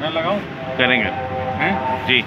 मैं लगाऊँ? करेंगे। हैं? जी।